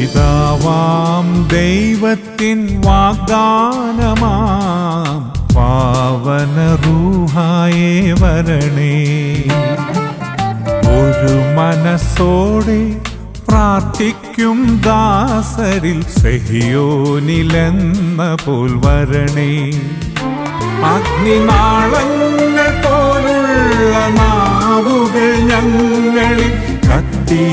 പിതാവാം ദൈവത്തിൻ വാഗ്ദാനമാം. പാവന റൂഹായേ വരണേ. ഒരു മനസ്സോടെ പ്രാർത്ഥിക്കും ദാസരിൽ സഹിയോനിലെന്ന പോൽ വരണേ. അഗ്നിനാളങ്ങൾ പോലുള്ള നാവുകൾ ഞങ്ങളിൽ കത്തി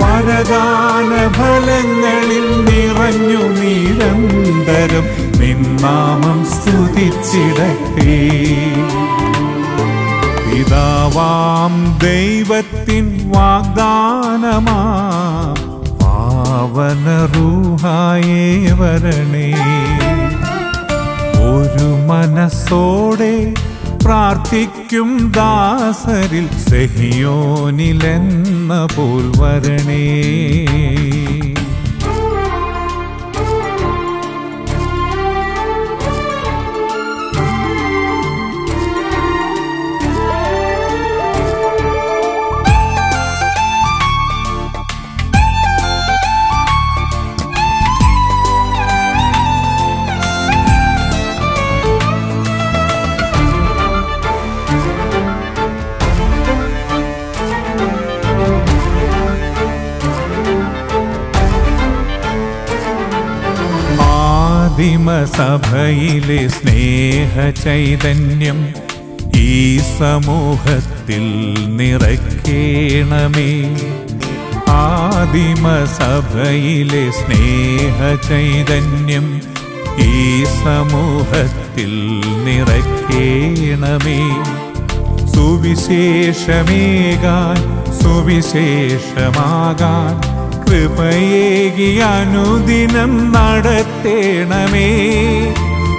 വരദാന ഫലങ്ങളിൽ നിറഞ്ഞു നിരന്തരം നിന്നാമം സ്തുതിച്ചിടട്ടെ. പിതാവാം ദൈവത്തിൻ വാഗ്ദാനമാ. പാവന റൂഹായേ വരണേ. ഒരു മനസ്സോടെ പ്രാർത്ഥിക്കും ദാസരിൽ സഹിയോനിലെന്ന പോൽ വരണേ. ആദിമസഭയിലെ സ്നേഹ ചൈതന്യം ഈ സമൂഹത്തിൽ നിറയ്ക്കേണമേ. ആദിമസഭയിലെ സ്നേഹ ചൈതന്യം ഈ സമൂഹത്തിൽ നിറയ്ക്കേണമേ. സുവിശേഷമേകാൻ സുവിശേഷമാകാൻ കൃപയേകി അനുദിനം നടത്തേണമേ.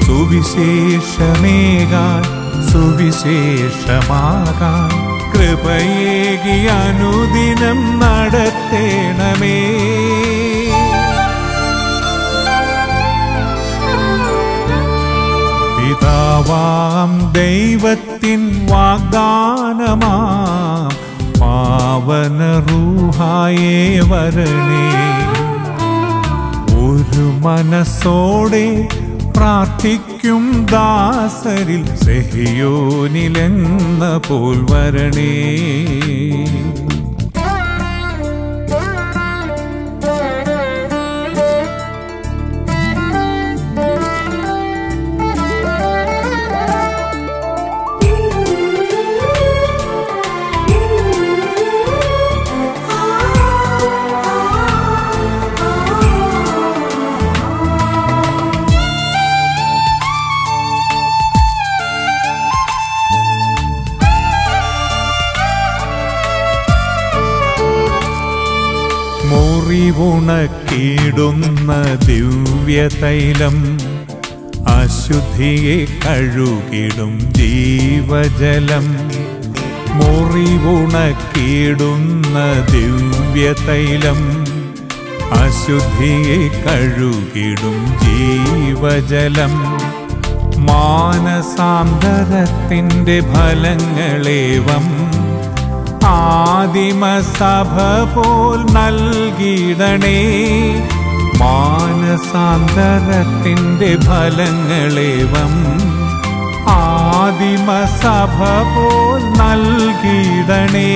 സുവിശേഷമേകാൻ സുവിശേഷമാകാൻ കൃപയേകി അനുദിനം നടത്തേണമേ. പിതാവാം ദൈവത്തിൻ വാഗ്ദാനമാം പാവന റൂഹായേ വരണേ മനസ്സോടെ പ്രാർത്ഥിക്കും ദാസരിൽ സഹിയോനിലെന്ന പോൽ വരണേ മുറിവുണക്കിടുന്ന ദിവ്യതൈലം അശുദ്ധിയെ കഴുകിടും ജീവജലം. മുറിവുണക്കിടുന്ന ദിവ്യതൈലം അശുദ്ധിയെ കഴുകിടും ജീവജലം. മാനസാന്തരത്തിന്റെ ഫലങ്ങളേവം ആദിമസഭ പോൽ നൽകിയിടണേ. മാനസാന്തരത്തിന്റെ ഫലങ്ങളേവം ആദിമസഭ പോൽ നൽകിയിടണേ.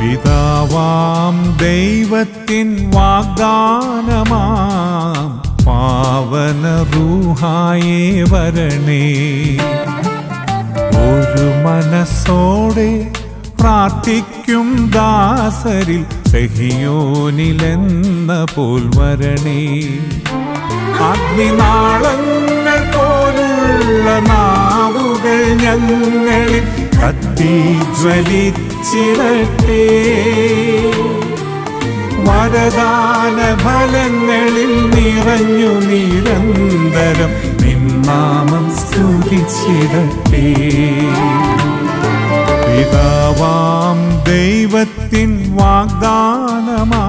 പിതാവാം ദൈവത്തിൻ വാഗ്ദാനമാം. പാവന റൂഹായേ വരണേ. ഒരു മനസ്സോടെ പ്രാർത്ഥിക്കും ദാസരിൽ സഹിയോനിലെന്ന പോൽ വരണേ. അഗ്നിനാളങ്ങൾ പോലുള്ള നാവുകൾ ഞങ്ങളിൽ കത്തി ജ്വലിച്ചിടട്ടെ. വരദാന ഫലങ്ങളിൽ നിറഞ്ഞു നിരന്തരം നിന്നാമം സ്തുതിച്ചിടട്ടെ. പിതാവാം ദൈവത്തിൻ വാഗ്ദാനമാ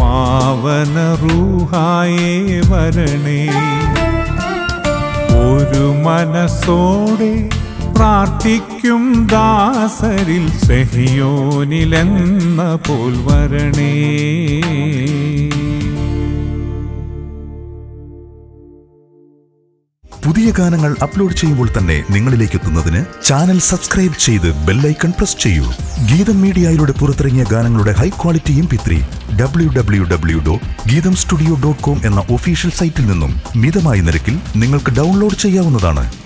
പാവന റൂഹായേ വരണേ. ഒരു മനസ്സോടെ പ്രാർത്ഥിക്കും ദാസരിൽ സെഹിയോനിലെന്ന പോൽ വരണേ പുതിയ ഗാനങ്ങൾ അപ്ലോഡ് ചെയ്യുമ്പോൾ തന്നെ നിങ്ങളിലേക്ക് എത്തുന്നതിന് ചാനൽ സബ്സ്ക്രൈബ് ചെയ്ത് ബെല്ലൈക്കൺ പ്രസ് ചെയ്യൂ. ഗീതം മീഡിയയിലൂടെ പുറത്തിറങ്ങിയ ഗാനങ്ങളുടെ ഹൈ ക്വാളിറ്റിയും പിത്രി W W W dot Geetham studio dot com എന്ന ഒഫീഷ്യൽ സൈറ്റിൽ നിന്നും മിതമായ നിരക്കിൽ നിങ്ങൾക്ക് ഡൗൺലോഡ് ചെയ്യാവുന്നതാണ്.